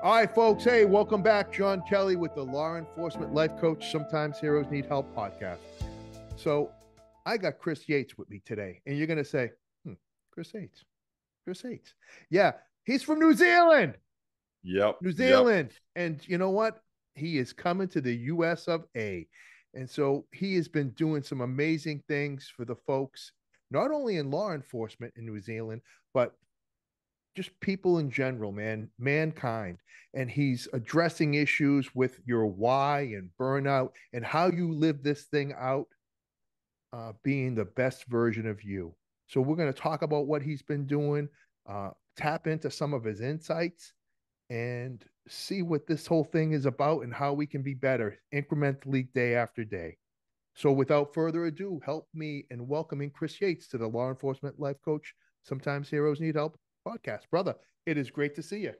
All right, folks. Hey, welcome back. John Kelly with the Law Enforcement Life Coach Sometimes Heroes Need Help podcast. So I got Chris Yates with me today, and you're going to say, hmm, Chris Yates. Chris Yates. Yeah, he's from New Zealand. Yep. New Zealand. Yep. And you know what? He is coming to the US of A. And so he has been doing some amazing things for the folks, not only in law enforcement in New Zealand, but just people in general, man, mankind. And he's addressing issues with your why and burnout and how you live this thing out, uh, being the best version of you. So we're going to talk about what he's been doing, uh, tap into some of his insights, and see what this whole thing is about and how we can be better incrementally day after day. So without further ado, help me in welcoming Chris Yates to the Law Enforcement Life Coach. Sometimes heroes need help podcast. Brother, it is great to see you.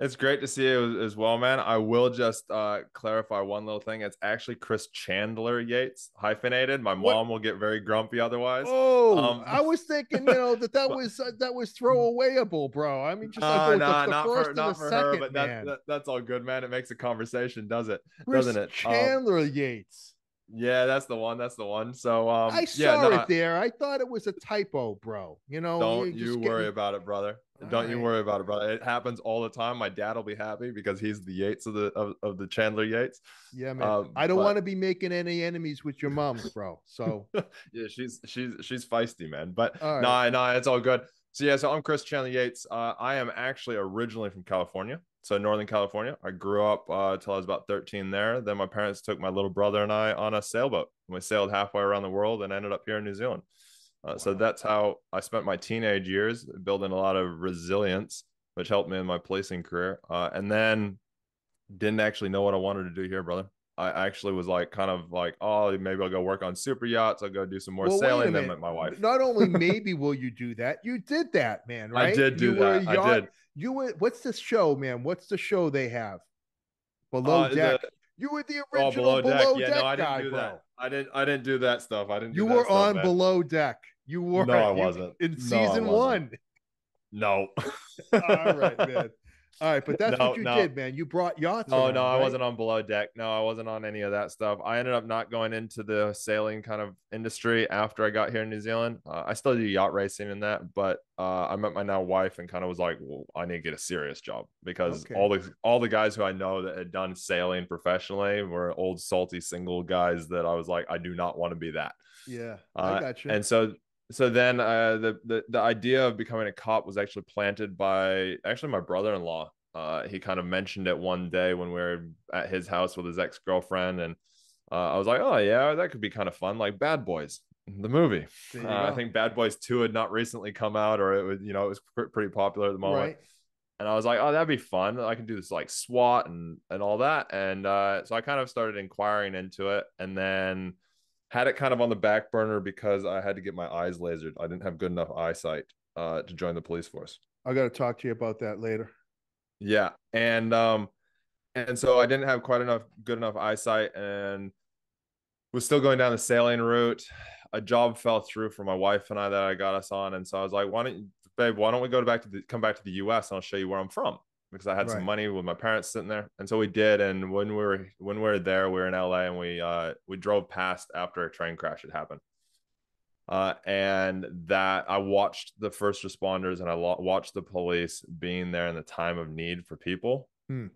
It's great to see you as well, man. I will just uh, clarify one little thing. It's actually Chris Chandler Yates hyphenated. My mom what? will get very grumpy otherwise. Oh, um, I was thinking, you know, that that was uh, that was throwawayable, bro. I mean, just like uh, nah, the, the not first for, for second, her, but that, that, that's all good, man. It makes a conversation, does it? Chris Doesn't it? Um, Chandler um, Yates. Yeah, that's the one. That's the one. So um, I saw yeah, no, it there. I thought it was a typo, bro. You know, don't you worry getting... about it, brother. All don't right. you worry about it, brother. It happens all the time. My dad will be happy because he's the Yates of the of, of the Chandler Yates. Yeah, man. Um, I don't but... want to be making any enemies with your mom, bro. So yeah, she's she's she's feisty, man. But no, right. nah, nah, it's all good. So yeah, so I'm Chris Chandler Yates. Uh, I am actually originally from California so Northern California. I grew up uh, till I was about 13 there. Then my parents took my little brother and I on a sailboat. and We sailed halfway around the world and ended up here in New Zealand. Uh, wow. So that's how I spent my teenage years building a lot of resilience, which helped me in my policing career. Uh, and then didn't actually know what I wanted to do here, brother. I actually was like, kind of like, oh, maybe I'll go work on super yachts. I'll go do some more well, sailing. Then met my wife. Not only maybe will you do that, you did that, man. Right? I did do you that. Yacht, I did. You were. What's the show, man? What's the show they have? Below uh, deck. The, you were the original oh, below, deck. Below yeah, deck no, I didn't guy, do bro. that. I didn't. I didn't do that stuff. I didn't. you were stuff, on man. below deck. You were. No, I wasn't. in season no, one. No. All right, man. All right, but that's no, what you no. did, man. You brought yachts. No, around, no, right? I wasn't on below deck. No, I wasn't on any of that stuff. I ended up not going into the sailing kind of industry after I got here in New Zealand. Uh, I still do yacht racing and that, but uh, I met my now wife and kind of was like, well, I need to get a serious job because okay. all the all the guys who I know that had done sailing professionally were old salty single guys that I was like, I do not want to be that. Yeah, uh, I got you. And so so then uh, the, the the idea of becoming a cop was actually planted by actually my brother-in-law. Uh, he kind of mentioned it one day when we were at his house with his ex-girlfriend, and uh, I was like, "Oh yeah, that could be kind of fun, like Bad Boys, the movie." Uh, I think Bad Boys Two had not recently come out, or it was you know it was pr- pretty popular at the moment. Right. And I was like, "Oh, that'd be fun. I can do this like SWAT and and all that." And uh, so I kind of started inquiring into it, and then had it kind of on the back burner because I had to get my eyes lasered. I didn't have good enough eyesight uh, to join the police force. I got to talk to you about that later. Yeah, and um, and so I didn't have quite enough good enough eyesight, and was still going down the sailing route. A job fell through for my wife and I that I got us on, and so I was like, "Why don't you, babe? Why don't we go back to the come back to the U.S. and I'll show you where I'm from." Because I had right. some money with my parents sitting there, and so we did. And when we were when we were there, we were in LA, and we uh, we drove past after a train crash had happened. Uh, and that I watched the first responders and I lo- watched the police being there in the time of need for people hmm.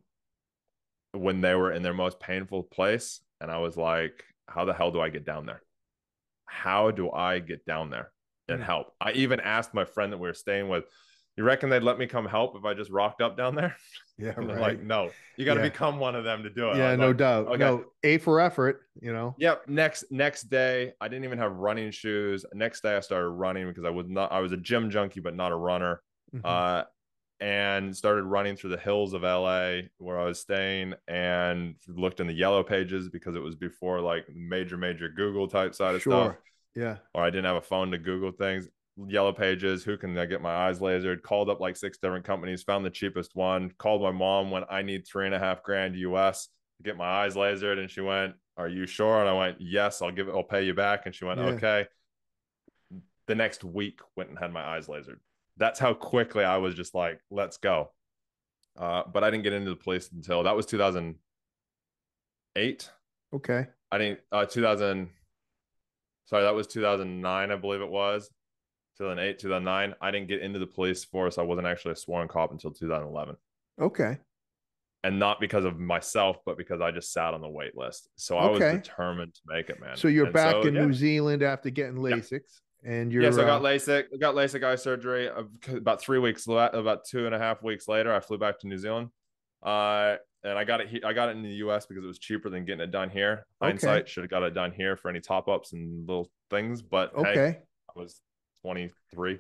when they were in their most painful place. And I was like, how the hell do I get down there? How do I get down there and hmm. help? I even asked my friend that we were staying with, you reckon they'd let me come help if I just rocked up down there? Yeah, right. like, no, you got to yeah. become one of them to do it. Yeah, no like, doubt. Okay. No, A for effort, you know. Yep. Next next day, I didn't even have running shoes. Next day, I started running because I was not. I was a gym junkie, but not a runner. Mm-hmm. Uh, and started running through the hills of LA where I was staying, and looked in the yellow pages because it was before like major major Google type side of sure. stuff. Yeah. Or I didn't have a phone to Google things yellow pages who can i get my eyes lasered called up like six different companies found the cheapest one called my mom when i need three and a half grand us to get my eyes lasered and she went are you sure and i went yes i'll give it i'll pay you back and she went yeah. okay the next week went and had my eyes lasered that's how quickly i was just like let's go Uh, but I didn't get into the police until that was 2008. Okay. I didn't uh 2000 sorry, that was 2009, I believe it was. 2008, 2009. I didn't get into the police force. I wasn't actually a sworn cop until 2011. Okay. And not because of myself, but because I just sat on the wait list. So I Okay. was determined to make it, man. So you're And back so, in yeah. New Zealand after getting LASIK, and you're yeah, so I got uh, LASIK. I got LASIK eye surgery. Uh, About three weeks, about two and a half weeks later, I flew back to New Zealand. Uh, and I got it. I got it in the U.S. because it was cheaper than getting it done here. Okay. Hindsight should have got it done here for any top ups and little things. But hey, okay. I was 23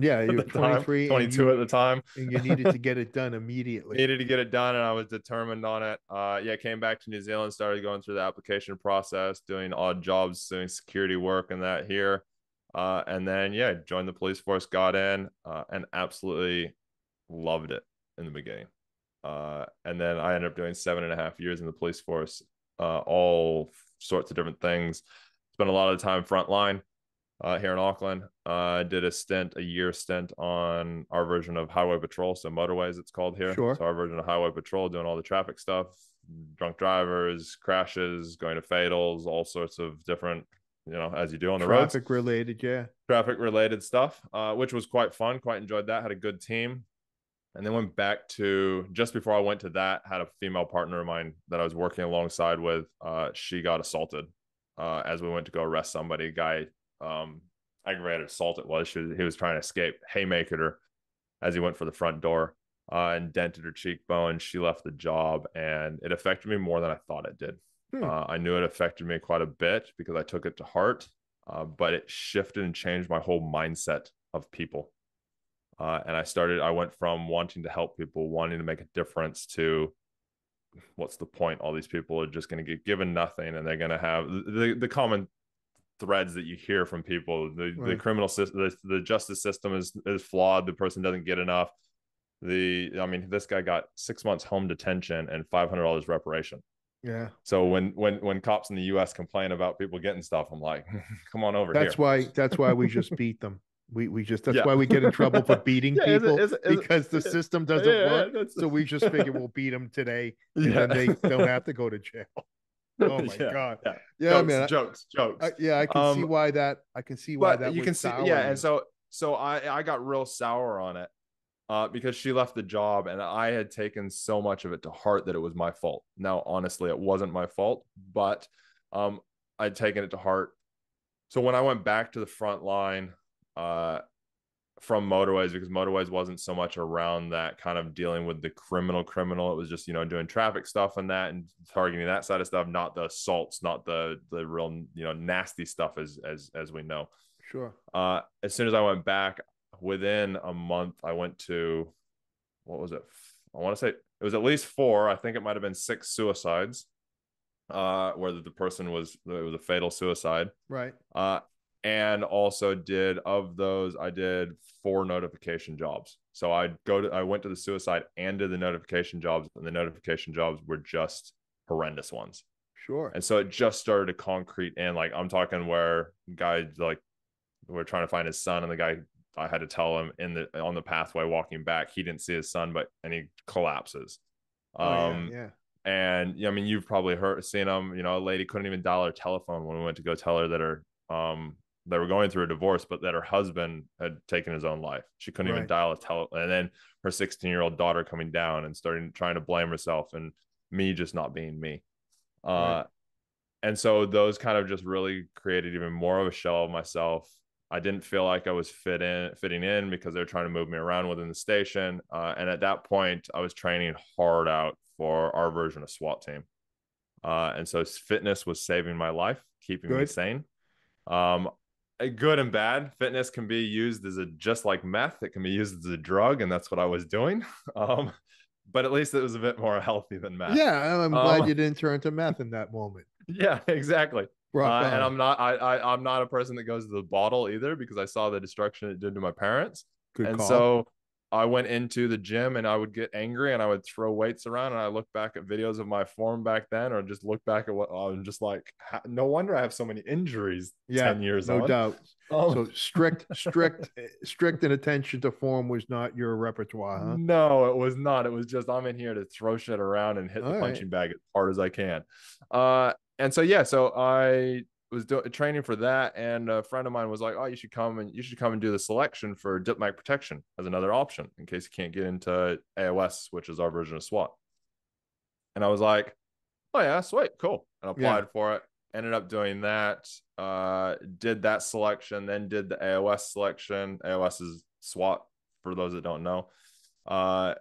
yeah, at you're the time, 22 you, at the time. and you needed to get it done immediately. Needed to get it done, and I was determined on it. Uh, yeah, came back to New Zealand, started going through the application process, doing odd jobs, doing security work and that here. Uh, and then yeah, joined the police force, got in, uh, and absolutely loved it in the beginning. Uh, and then I ended up doing seven and a half years in the police force, uh, all sorts of different things. Spent a lot of time frontline uh, here in Auckland. Uh, did a stint, a year stint on our version of highway patrol, so motorways it's called here. Sure. So our version of highway patrol, doing all the traffic stuff, drunk drivers, crashes, going to fatals, all sorts of different, you know, as you do on the road. Traffic related, yeah. traffic related stuff, uh, which was quite fun. Quite enjoyed that. Had a good team. And then went back to just before I went to that, had a female partner of mine that I was working alongside with. Uh, she got assaulted uh, as we went to go arrest somebody. A guy, um, aggravated assault it was. She was. He was trying to escape. Haymakered her as he went for the front door uh, and dented her cheekbone. She left the job, and it affected me more than I thought it did. Hmm. Uh, I knew it affected me quite a bit because I took it to heart, uh, but it shifted and changed my whole mindset of people. Uh, and I started, I went from wanting to help people, wanting to make a difference to what's the point? All these people are just going to get given nothing and they're going to have the, the common threads that you hear from people. The, the criminal system, the, the justice system is, is flawed. The person doesn't get enough. The, I mean, this guy got six months home detention and $500 reparation. Yeah. So when when when cops in the U.S. complain about people getting stuff, I'm like, come on over That's here. why that's why we just beat them. We we just that's Yeah. why we get in trouble for beating Yeah, people is it- is it- because the system doesn't Yeah, work. So we just figure we'll beat them today, and then they don't have to go to jail. Oh my Yeah, god. yeah. Yeah, jokes, man. Jokes, jokes. I, yeah, I can see Um, why that. I can see why that. you can see, yeah. And so so I I got real sour on it, uh, because she left the job and I had taken so much of it to heart that it was my fault. Now, honestly, it wasn't my fault, but um, I'd taken it to heart. So when I went back to the front line, uh, from motorways because motorways wasn't so much around that kind of dealing with the criminal criminal. It was just you know doing traffic stuff and that and targeting that side of stuff not the assaults not the the real you know nasty stuff as as as we know. Sure. uh as soon as i went back within a month i went to what was it? I want to say it was at least four. I think it might have been six suicides uh where the person was it was a fatal suicide. Right. uh, and also did of those, I did four notification jobs. So I'd go to, I went to the suicide and did the notification jobs, and the notification jobs were just horrendous ones. Sure. And so it just started to concrete in. Like I'm talking where guys like we're trying to find his son, and the guy I had to tell him in the on the pathway walking back, he didn't see his son, but and he collapses. Oh, yeah, Um, yeah. and I mean, you've probably heard seen them. You know, a lady couldn't even dial her telephone when we went to go tell her that her um they were going through a divorce, but that her husband had taken his own life. She couldn't even dial a tele. And then her 16 year old daughter coming down and starting trying to blame herself, and me just not being me. Uh, Right. and so those kind of just really created even more of a shell of myself. I didn't feel like I was fit in, fitting in because they were trying to move me around within the station. Uh, and at that point, I was training hard out for our version of SWAT team. Uh, and so fitness was saving my life, keeping me sane. Um, good and bad. Fitness can be used as a just like meth. It can be used as a drug, and that's what I was doing. Um, but at least it was a bit more healthy than meth. Yeah, I'm glad Um, you didn't turn to meth in that moment. yeah, exactly. Uh, and. I'm not I, I I'm not a person that goes to the bottle either because I saw the destruction it did to my parents. Good and call. so I went into the gym and I would get angry and I would throw weights around and I look back at videos of my form back then or just look back at what I'm just like, no wonder I have so many injuries Yeah, 10 years no on. doubt. Um, So strict, strict, strict and attention to form was not your repertoire, huh? No, it was not. It was just I'm in here to throw shit around and hit the All right. punching bag as hard as I can. Uh, and so yeah, so I was do- training for that, and a friend of mine was like, "Oh, you should come and you should come and do the selection for diplomatic protection as another option in case you can't get into AOS, which is our version of SWAT." And I was like, "Oh yeah, sweet, cool," and applied for it. Ended up doing that. Uh, did that selection, then did the AOS selection. AOS is SWAT for those that don't know. Uh,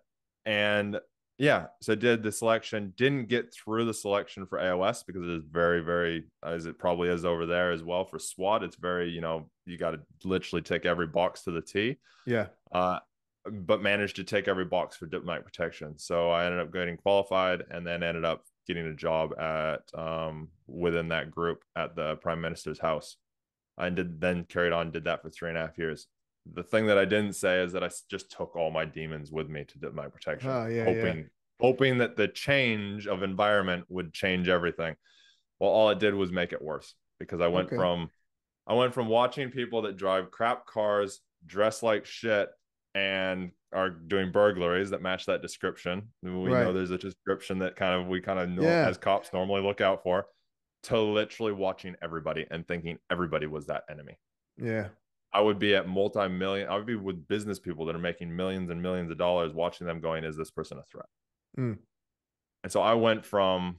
and yeah, so did the selection, didn't get through the selection for AOS because it is very, very, as it probably is over there as well for SWAT. It's very, you know, you got to literally take every box to the T. Yeah. Uh, but managed to take every box for diplomatic protection. So I ended up getting qualified and then ended up getting a job at um, within that group at the prime minister's house. I did then carried on, did that for three and a half years. The thing that I didn't say is that I just took all my demons with me to my protection, Oh, yeah, yeah. hoping hoping that the change of environment would change everything. Well, all it did was make it worse because I went Okay. from I went from watching people that drive crap cars, dress like shit, and are doing burglaries that match that description. We Right. know there's a description that kind of we kind of know Yeah. as cops normally look out for, to literally watching everybody and thinking everybody was that enemy. Yeah. I would be at multi-million. I would be with business people that are making millions and millions of dollars, watching them going, "Is this person a threat?" Mm. And so I went from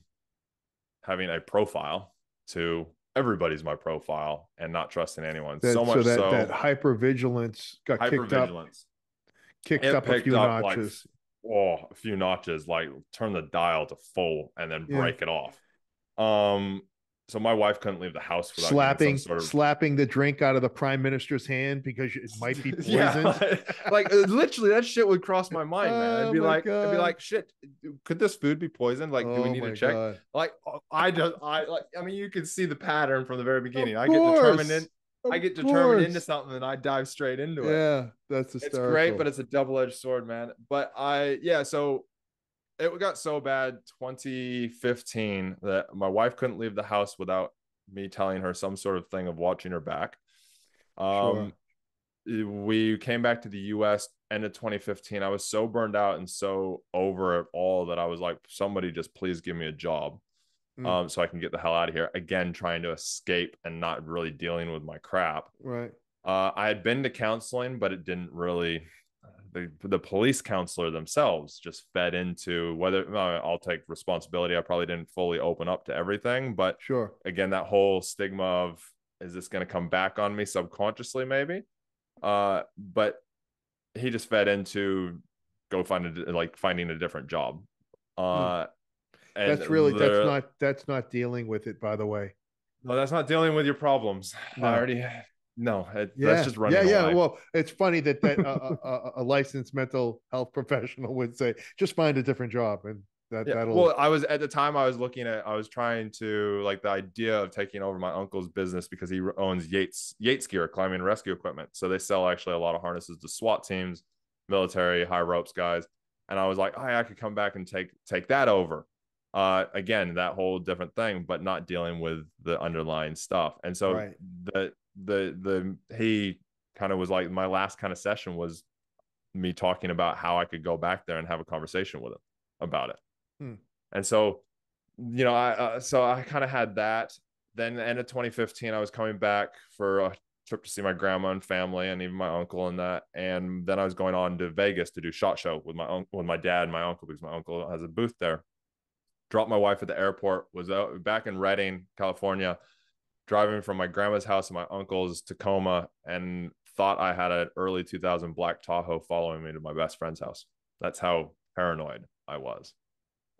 having a profile to everybody's my profile and not trusting anyone. That, so much that, so, that hypervigilance got kicked up, kicked It up a few up, like, notches. oh, a few notches, like turn the dial to full and then Yeah. break it off. Um, so my wife couldn't leave the house without slapping, some sort of slapping the drink out of the prime minister's hand because it might be poisoned. Yeah, like uh, literally, that shit would cross my mind, man. I'd Oh be my like, I'd be like, shit, could this food be poisoned? Like, do we Oh need to check? God. Like, uh, I don't, I like, I mean, you can see the pattern from the very beginning. Of I get determined in, course. I get determined into something, and I dive straight into it. Yeah, that's it's hysterical. great, but it's a double edged sword, man. But I, yeah, so it got so bad 2015 that my wife couldn't leave the house without me telling her some sort of thing of watching her back. Um, we came back to the US end of 2015. I was so burned out and so over it all that I was like, somebody just please give me a job. Mm. Um, so I can get the hell out of here. Again, trying to escape and not really dealing with my crap. right. Uh, I had been to counseling, but it didn't really. The, the police counselor themselves just fed into whether no, I'll take responsibility. I probably didn't fully open up to everything, but Sure. again, that whole stigma of is this going to come back on me subconsciously, maybe? Uh, but he just fed into go find a like finding a different job. Uh, and Hmm. That's really that's not that's not dealing with it. By the way. no, that's not dealing with your problems. No. I already no, it, Yeah. that's just running. yeah. Yeah. Well, it's funny that that uh, a, a, a licensed mental health professional would say, just find a different job, and that Yeah. that'll. Well, I was at the time I was looking at I was trying to like the idea of taking over my uncle's business because he owns Yates Yates Gear climbing rescue equipment. So they sell actually a lot of harnesses to SWAT teams, military, high ropes guys. And I was like, oh, I could come back and take take that over. Uh, again, that whole different thing, but not dealing with the underlying stuff. And so Right. the the the he kind of was like my last kind of session was me talking about how I could go back there and have a conversation with him about it. Hmm. And so, you know, I uh, so I kind of had that. Then the end of 2015, I was coming back for a trip to see my grandma and family, and even my uncle and that. And then I was going on to Vegas to do SHOT Show with my uncle, with my dad, and my uncle, because my uncle has a booth there. Dropped my wife at the airport. Was out back in Redding, California, driving from my grandma's house to my uncle's Tacoma, and thought I had an early 2000 black Tahoe following me to my best friend's house. That's how paranoid I was.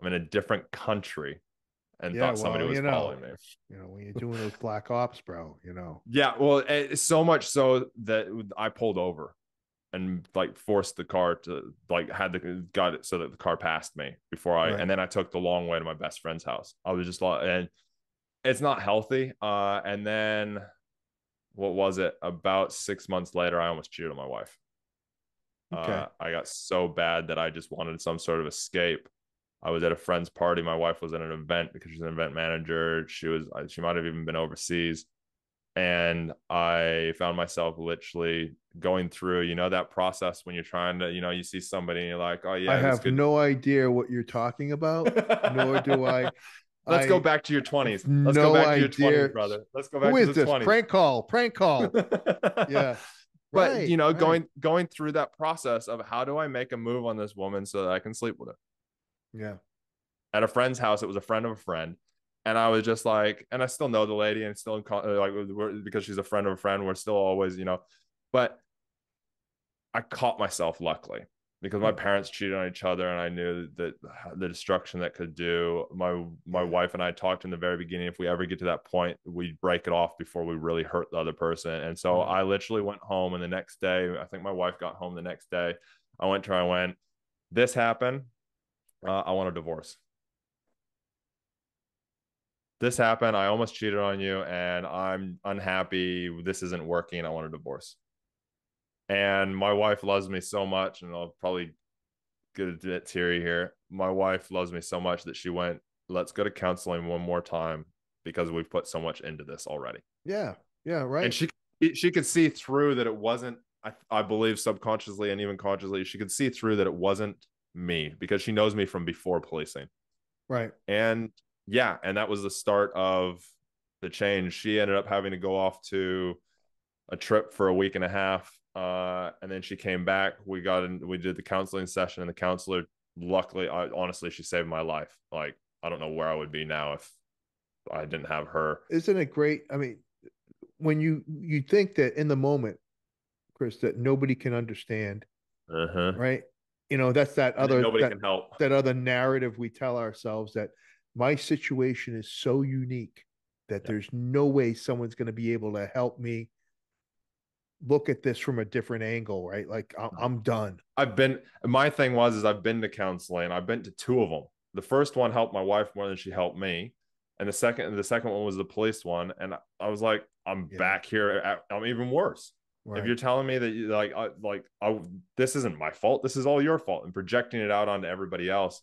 I'm in a different country and Yeah, thought somebody was you know. following me. you know, when you're doing those black ops, bro, you know. Yeah, well, it's so much so that I pulled over and like forced the car to like had the got it so that the car passed me before I Right. and then I took the long way to my best friend's house. I was just like and it's not healthy. Uh and then what was it? About six months later, I almost cheated on my wife. Okay. Uh, I got so bad that I just wanted some sort of escape. I was at a friend's party. My wife was at an event because she's an event manager. She was she might have even been overseas, and I found myself literally going through you know that process when you're trying to you know you see somebody and you're like oh yeah I have no idea what you're talking about nor do I Let's I, go back to your 20s. Let's no go back idea. to your 20s, brother. Let's go back Who to the this? 20s. Prank call, prank call. yeah. But right, you know, right. going going through that process of how do I make a move on this woman so that I can sleep with her? Yeah. At a friend's house, it was a friend of a friend. And I was just like, and I still know the lady and still in uh, like because she's a friend of a friend, we're still always, you know, but I caught myself luckily because my parents cheated on each other and I knew that the destruction that could do. My my wife and I talked in the very beginning if we ever get to that point, we break it off before we really hurt the other person. And so I literally went home and the next day, I think my wife got home the next day. I went to her, I went, This happened. Uh, I want a divorce. This happened. I almost cheated on you and I'm unhappy. This isn't working. I want a divorce and my wife loves me so much, and I'll probably get a bit teary here. My wife loves me so much that she went, let's go to counseling one more time because we've put so much into this already. Yeah. Yeah. Right. And she she could see through that it wasn't, I, I believe subconsciously and even consciously, she could see through that it wasn't me because she knows me from before policing. Right. And yeah, and that was the start of the change. She ended up having to go off to a trip for a week and a half uh, and then she came back. We got in, we did the counseling session, and the counselor, luckily, I, honestly, she saved my life. Like, I don't know where I would be now if I didn't have her. Isn't it great? I mean, when you you think that in the moment, Chris, that nobody can understand, uh-huh. right? You know, that's that other nobody that, can help. That other narrative we tell ourselves that my situation is so unique that yeah. there's no way someone's going to be able to help me look at this from a different angle, right? Like I'm done. I've been my thing was is I've been to counseling. I've been to two of them. The first one helped my wife more than she helped me, and the second the second one was the police one, and I was like, I'm yeah. back here. I'm even worse. Right. If you're telling me that you like I, like I, this isn't my fault, this is all your fault, and projecting it out onto everybody else.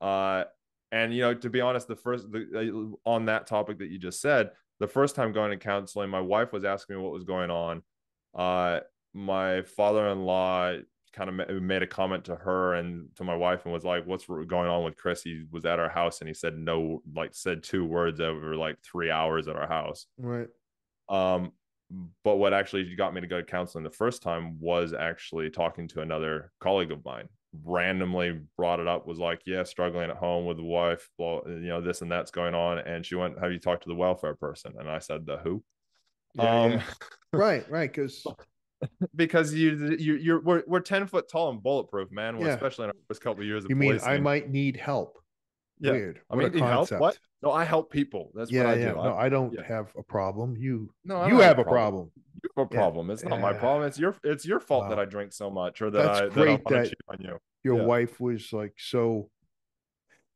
Uh, and you know, to be honest, the first the, on that topic that you just said, the first time going to counseling, my wife was asking me what was going on uh, my father-in-law kind of made a comment to her and to my wife and was like, "What's going on with Chris?" He was at our house and he said no, like said two words over like three hours at our house. Right. Um, but what actually got me to go to counseling the first time was actually talking to another colleague of mine. Randomly brought it up, was like, "Yeah, struggling at home with the wife, you know, this and that's going on." And she went, "Have you talked to the welfare person?" And I said, "The who?" Yeah, um, yeah. right, right, because because you you you're we're, we're 10 foot tall and bulletproof man yeah. especially in our first couple of years you mean i might need help yeah. weird i mean help what no i help people that's yeah, what i yeah. do no i, I don't yeah. have a problem you no I you have, have, a problem. problem. you have a problem it's not my problem it's your it's your fault wow. that i drink so much or that that's i great that, that on you your wife was like so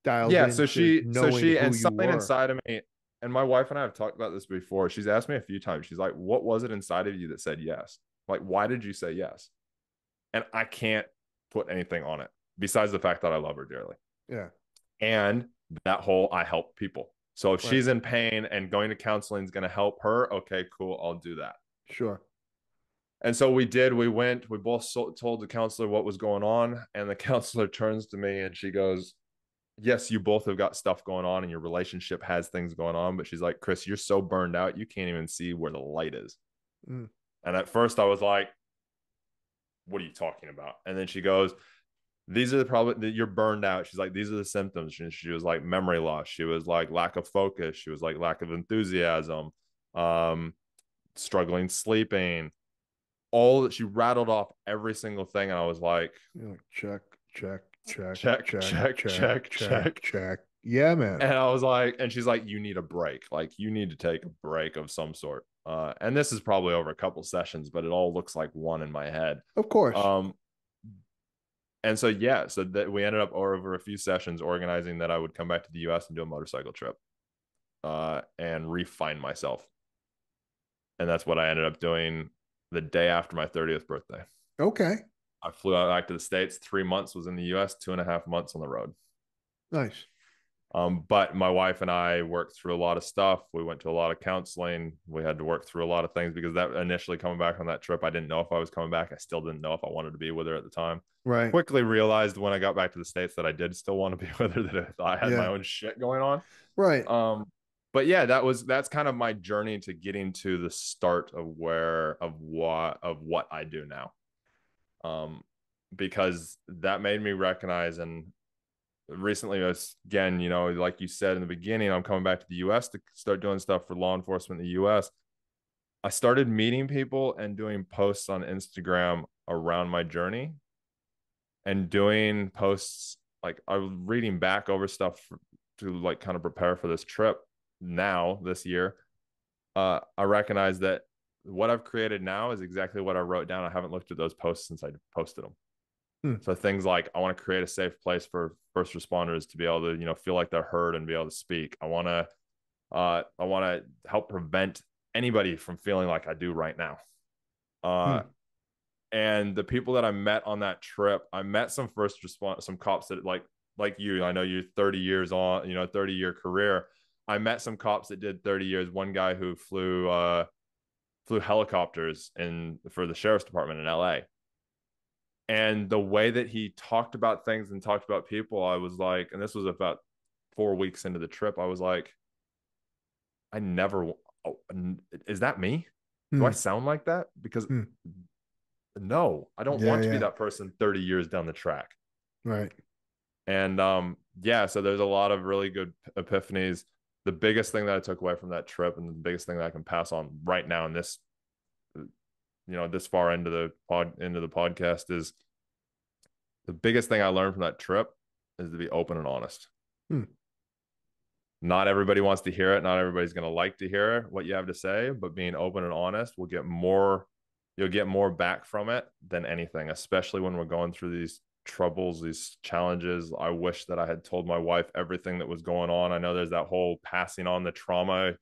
dialed yeah so she so she and something inside of me and my wife and I have talked about this before. She's asked me a few times. She's like, "What was it inside of you that said yes? Like, why did you say yes?" And I can't put anything on it besides the fact that I love her dearly. Yeah. And that whole I help people. So if right. she's in pain and going to counseling is going to help her, okay, cool, I'll do that. Sure. And so we did. We went. We both told the counselor what was going on, and the counselor turns to me and she goes, yes, you both have got stuff going on and your relationship has things going on, but she's like, Chris, you're so burned out, you can't even see where the light is. Mm. And at first I was like, what are you talking about? And then she goes, these are the problem that you're burned out. She's like, these are the symptoms. She, she was like memory loss. She was like lack of focus. She was like lack of enthusiasm, um, struggling sleeping. All that she rattled off every single thing. And I was like, check, check, check, check, check, check, check, check, check. Yeah, man. And I was like, and she's like, you need a break. Like, you need to take a break of some sort. Uh, and this is probably over a couple sessions, but it all looks like one in my head. Of course. Um, and so yeah, so that we ended up over a few sessions organizing that I would come back to the U.S. and do a motorcycle trip, uh, and refine myself. And that's what I ended up doing the day after my 30th birthday. Okay. I flew out back to the States. Three months was in the US, two and a half months on the road. Nice. Um, but my wife and I worked through a lot of stuff. We went to a lot of counseling. We had to work through a lot of things because that initially coming back on that trip, I didn't know if I was coming back. I still didn't know if I wanted to be with her at the time. Right. Quickly realized when I got back to the States that I did still want to be with her, that I had Yeah. my own shit going on. Right. Um, but yeah, that was that's kind of my journey to getting to the start of where of what of what I do now. Um, because that made me recognize and recently was again, you know, like you said in the beginning, I'm coming back to the US to start doing stuff for law enforcement in the US. I started meeting people and doing posts on Instagram around my journey and doing posts like I was reading back over stuff for, to like kind of prepare for this trip now this year. Uh, I recognize that what I've created now is exactly what I wrote down. I haven't looked at those posts since I posted them. Hmm. So things like I want to create a safe place for first responders to be able to, you know, feel like they're heard and be able to speak. I want to, uh, I want to help prevent anybody from feeling like I do right now. Uh, and the people that I met on that trip, I met some first response, some cops that like, like you, I know you're 30 years on, you know, 30 year career. I met some cops that did 30 years. One guy who flew, uh, flew helicopters in for the sheriff's department in LA. And the way that he talked about things and talked about people, I was like, and this was about four weeks into the trip, I was like, I never, oh, is that me? Do I Hmm. sound like that? Because Hmm. no, I don't Yeah, want to yeah. be that person 30 years down the track. Right. And um, yeah, so there's a lot of really good epiphanies. The biggest thing that I took away from that trip, and the biggest thing that I can pass on right now in this, you know, this far into the pod into the podcast is the biggest thing I learned from that trip is to be open and honest. Hmm. Not everybody wants to hear it. Not everybody's going to like to hear what you have to say, but being open and honest will get more. You'll get more back from it than anything, especially when we're going through these troubles, these challenges. I wish that I had told my wife everything that was going on. I know there's that whole passing on the trauma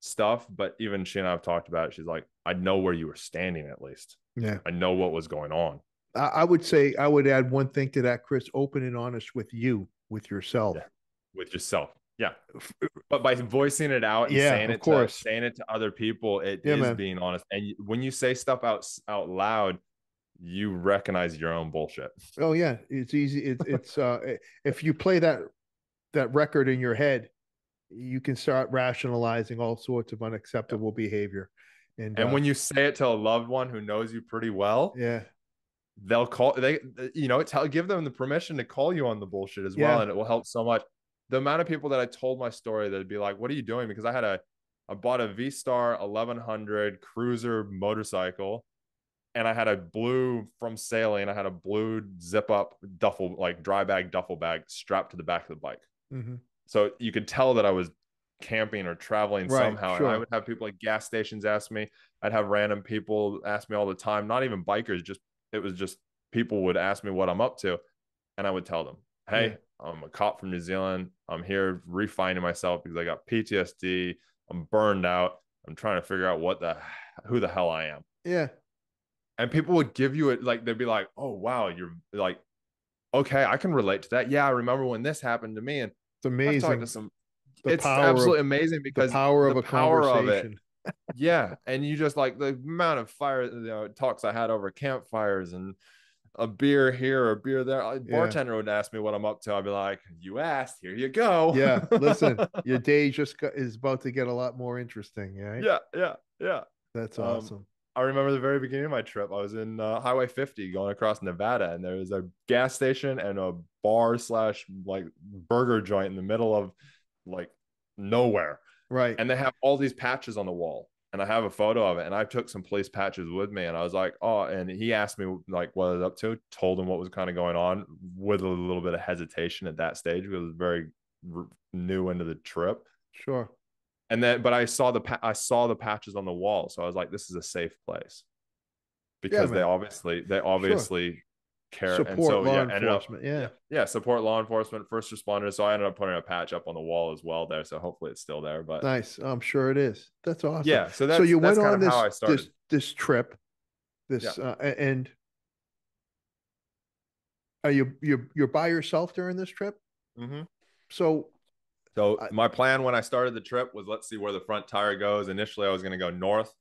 stuff, but even she and I have talked about it. She's like, I know where you were standing at least. Yeah. I know what was going on. I, I would say I would add one thing to that, Chris. Open and honest with you, with yourself. Yeah. with yourself. Yeah. But by voicing it out and Yeah, saying of it course. to saying it to other people, it is Yeah, man. being honest. And when you say stuff out out loud, you recognize your own bullshit. Oh yeah, it's easy. It's it's uh if you play that that record in your head, you can start rationalizing all sorts of unacceptable behavior. And And uh, when you say it to a loved one who knows you pretty well, yeah, they'll call they you know tell give them the permission to call you on the bullshit as well Yeah. and it will help so much the amount of people that i told my story that'd be like what are you doing because i had a i bought a v-star 1100 cruiser motorcycle and i had a blue from sailing i had a blue zip up duffel like dry bag duffel bag strapped to the back of the bike mhm. so you could tell that I was camping or traveling Right, somehow. And I would have people at gas stations ask me. I'd have random people ask me all the time, not even bikers, just it was just people would ask me what I'm up to. And I would tell them, Hey, I'm a cop from New Zealand. I'm here refining myself because I got PTSD. I'm burned out. I'm trying to figure out what the who the hell I am. yeah, And people would give you it like they'd be like, Oh wow, you're like, okay, I can relate to that. Yeah, I remember when this happened to me. And it's amazing. to some the it's power of- absolutely amazing the because power of the a power of it. conversation. yeah and you just like the amount of fire you know, talks i had over campfires and a beer here or a beer there a Yeah. bartender would ask me what i'm up to i'd be like you asked here you go Yeah, listen, your day just got, is about to get a lot more interesting. Right? yeah yeah yeah that's Um, awesome. I remember the very beginning of my trip i was in uh, highway 50 going across nevada and there was a gas station and a bar slash like burger joint in the middle of like nowhere Right. and they have all these patches on the wall and i have a photo of it and i took some police patches with me and i was like oh and he asked me like what I was up to told him what was kind of going on with a little bit of hesitation at that stage because it was very r- new into the trip sure. And then but i saw the i saw the patches on the wall so i was like this is a safe place because they obviously they obviously care Support and so law yeah ended up enforcement. yeah. yeah support law enforcement first responders so i ended up putting a patch up on the wall as well there so hopefully it's still there but Nice. I'm sure it is. That's awesome. yeah so that's so you that's went kind on of this how i started this this trip, this uh, and Are you you're you're by yourself during this trip? Mm-hmm. So So I- my plan when I started the trip was let's see where the front tire goes. Initially, I was going to go north.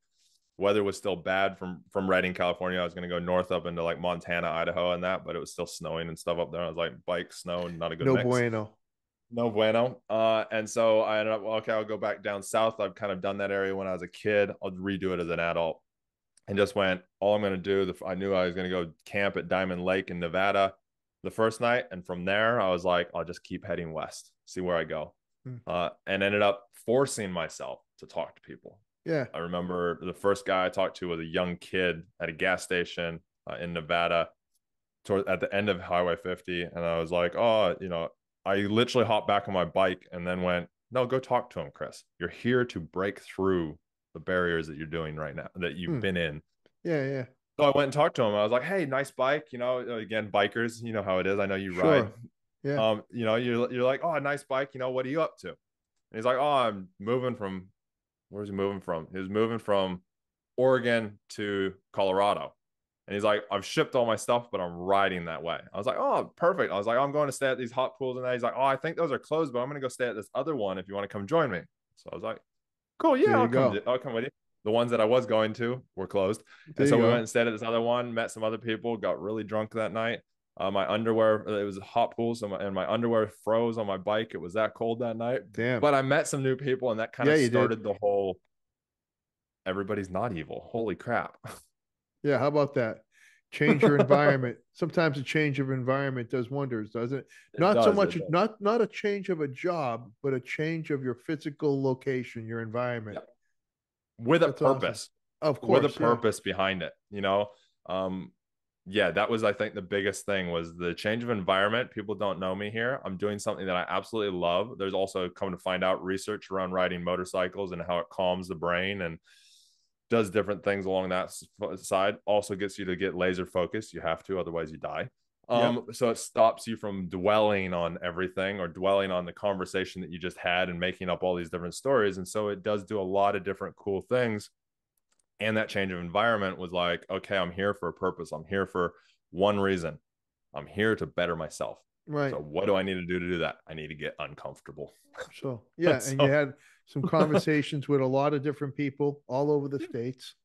Weather was still bad from from Redding, California. I was going to go north up into like Montana, Idaho, and that, but it was still snowing and stuff up there. I was like, bike, snow, not a good no mix. bueno. No bueno. Uh, and so I ended up, okay, I'll go back down south. I've kind of done that area when I was a kid. I'll redo it as an adult. And just went, all I'm going to do, the, I knew I was going to go camp at Diamond Lake in Nevada the first night. And from there, I was like, I'll just keep heading west, see where I go. Hmm. Uh, and ended up forcing myself to talk to people. Yeah. I remember the first guy I talked to was a young kid at a gas station uh, in Nevada toward at the end of Highway 50. And I was like, oh, you know, I literally hopped back on my bike and then went, no, go talk to him, Chris. You're here to break through the barriers that you're doing right now, that you've Hmm. been in. Yeah, yeah. So I went and talked to him. I was like, hey, nice bike. You know, again, bikers, you know how it is. I know you Sure. ride. Yeah. Um, you know, you're you're like, oh, nice bike. You know, what are you up to? And he's like, oh, I'm moving from where's he moving from? He was moving from Oregon to Colorado. And he's like, I've shipped all my stuff, but I'm riding that way. I was like, oh, perfect. I was like, I'm going to stay at these hot pools and that. He's like, oh, I think those are closed, but I'm going to go stay at this other one if you want to come join me. So I was like, cool, yeah, I'll come, go. I'll come with you. The ones that I was going to were closed. There And so we go. went and stayed at this other one, met some other people, got really drunk that night. Uh, my underwear, it was a hot pool, so my, and my underwear froze on my bike. It was that cold that night. Damn. But I met some new people, and that kind Yeah, of did. started the whole everybody's not evil. Holy crap. yeah, how about that? Change your environment. Sometimes a change of environment does wonders, doesn't it? It Not so much not not a change of a job, but a change of your physical location, your environment. Yep. with a That's awesome. purpose. Of course. with a yeah. purpose behind it you know um yeah that was i think the biggest thing was the change of environment. People don't know me here. I'm doing something that i absolutely love. There's also come to find out research around riding motorcycles and how it calms the brain and does different things along that side. Also gets you to get laser focused you have to otherwise you die. Um so it stops you from dwelling on everything or dwelling on the conversation that you just had and making up all these different stories. And so it does do a lot of different cool things and that change of environment was like okay i'm here for a purpose i'm here for one reason i'm here to better myself Right. so what do i need to do to do that i need to get uncomfortable So yeah, and So- you had some conversations with a lot of different people all over the states,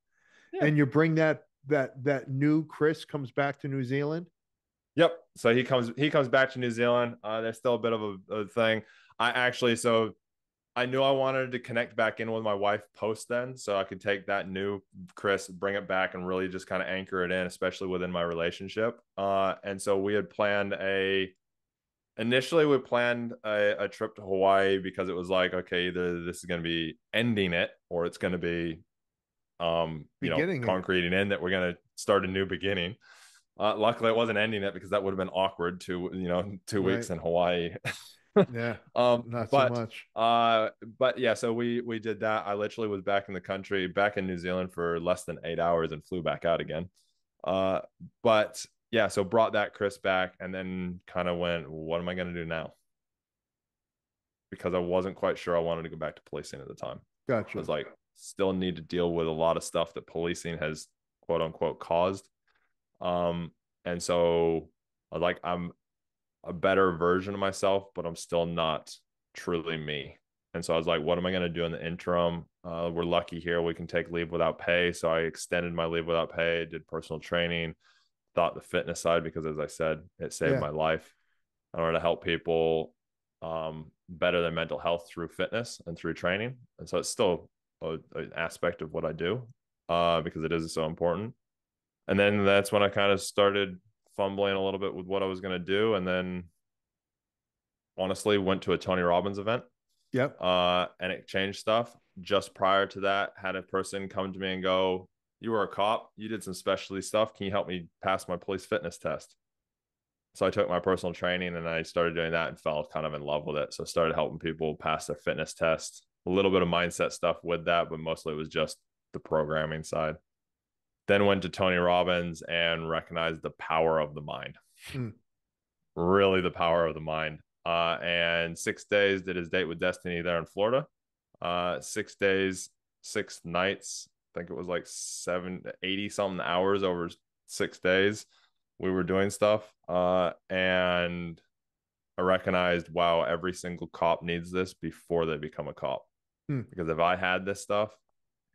Yeah. and you bring that that that new Chris comes back to New Zealand. Yep. So he comes he comes back to New Zealand. Uh, there's still a bit of a, a thing. I actually so I knew I wanted to connect back in with my wife post then, so I could take that new Chris, bring it back, and really just kind of anchor it in, especially within my relationship. Uh, and so we had planned a. Initially, we planned a, a trip to Hawaii because it was like, okay, either this is going to be ending it or it's going to be, um, you Beginning know, concreting in that we're going to start a new beginning. Uh, luckily, it wasn't ending it because that would have been awkward to you know two weeks Right. in Hawaii. Yeah, um, not but so much. uh, but yeah, so we we did that. I literally was back in the country, back in New Zealand for less than eight hours, and flew back out again. Uh, but yeah, so brought that Chris back, and then kind of went, what am I going to do now? Because I wasn't quite sure I wanted to go back to policing at the time. I Gotcha. was like, still need to deal with a lot of stuff that policing has quote unquote caused. Um, and so I was like, I'm a better version of myself, but I'm still not truly me. And so I was like, what am I going to do in the interim? Uh, we're lucky here. We can take leave without pay. So I extended my leave without pay, did personal training, thought the fitness side, because as I said, it saved Yeah. my life. I wanted to help people um, better their mental health through fitness and through training. And so it's still a, an aspect of what I do uh, because it is so important. And then that's when I kind of started fumbling a little bit with what I was going to do. And then honestly went to a Tony Robbins event Yep. uh, and it changed stuff. Just prior to that, had a person come to me and go, "You were a cop. You did some specialty stuff. Can you help me pass my police fitness test?" So I took my personal training and I started doing that and fell kind of in love with it. So I started helping people pass their fitness test. A little bit of mindset stuff with that, but mostly it was just the programming side. Then went to Tony Robbins and recognized the power of the mind. Hmm. Really, the power of the mind. Uh, and six days did his date with Destiny there in Florida. Uh, six days, six nights. I think it was like seven, 80 something hours over six days. we were doing stuff uh, and i recognized wow every single cop needs this before they become a cop Hmm. because if i had this stuff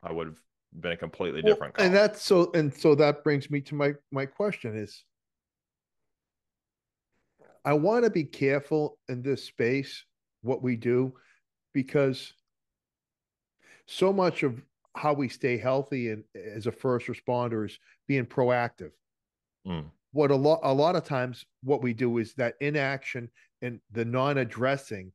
i would have been a completely Well, different and that's so and so that brings me to my my question is I want to be careful in this space what we do because so much of how we stay healthy and as a first responder is being proactive. Mm. What a lot a lot of times what we do is that inaction and the non-addressing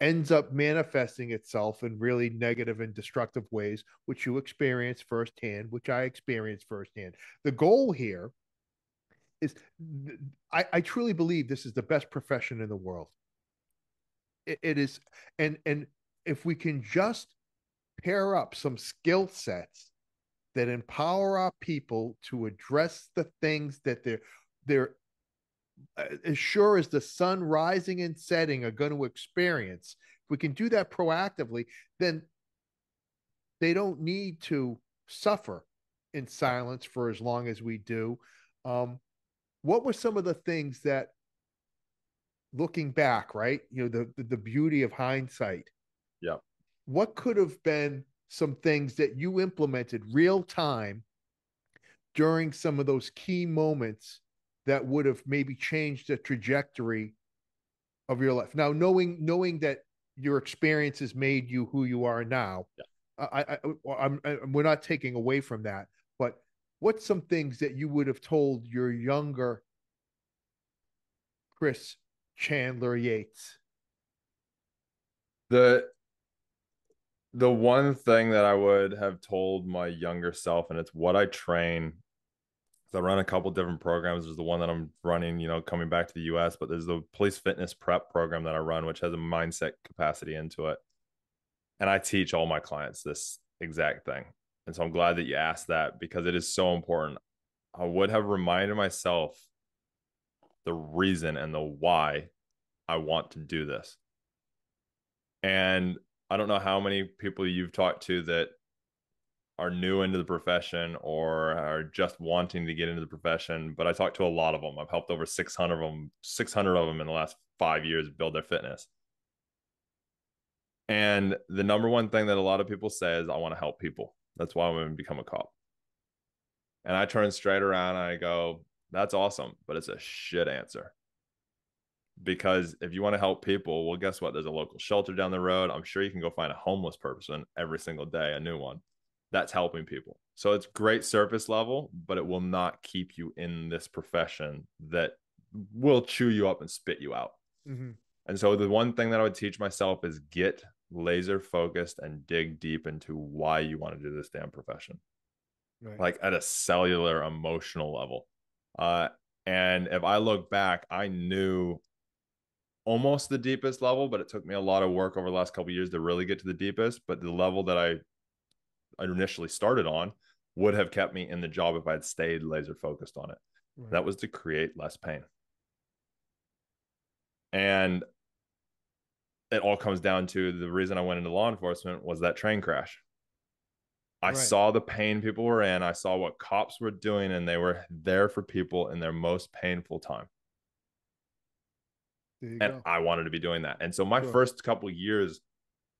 ends up manifesting itself in really negative and destructive ways, which you experience firsthand, which I experienced firsthand. The goal here is I, I truly believe this is the best profession in the world. It, it is, and and if we can just pair up some skill sets that empower our people to address the things that they're they're as sure as the sun rising and setting are going to experience if we can do that proactively then they don't need to suffer in silence for as long as we do um, what were some of the things that looking back right you know the the, the beauty of hindsight Yeah. what could have been some things that you implemented real time during some of those key moments that would have maybe changed the trajectory of your life now knowing knowing that your experiences made you who you are now Yeah. I, I I'm, I'm we're not taking away from that but what's some things that you would have told your younger chris chandler yates the the one thing that I would have told my younger self, and it's what I train. I run a couple different programs. There's the one that I'm running, you know, coming back to the US, but there's the police fitness prep program that I run, which has a mindset capacity into it. And I teach all my clients this exact thing. And so I'm glad that you asked that because it is so important. I would have reminded myself the reason and the why I want to do this. And I don't know how many people you've talked to that are new into the profession or are just wanting to get into the profession, but I talked to a lot of them. I've helped over 600 of them, 600 of them in the last five years build their fitness. And the number one thing that a lot of people say is, I want to help people. That's why I'm going to become a cop. And I turn straight around and I go, that's awesome, but it's a shit answer because if you want to help people, well, guess what? There's a local shelter down the road. I'm sure you can go find a homeless person every single day, a new one. That's helping people. So it's great surface level, but it will not keep you in this profession that will chew you up and spit you out. mm-hmm. And so the one thing that I would teach myself is get laser focused and dig deep into why you want to do this damn profession right. like at a cellular emotional level. Uh, and if I look back, I knew almost the deepest level, but it took me a lot of work over the last couple years to really get to the deepest. But the level that I, I initially started on would have kept me in the job if I had stayed laser focused on it. right. That was to create less pain. And it all comes down to the reason I went into law enforcement was that train crash. I Right. saw the pain people were in. I saw what cops were doing, and they were there for people in their most painful time. And go. I wanted to be doing that. And so my Sure. first couple years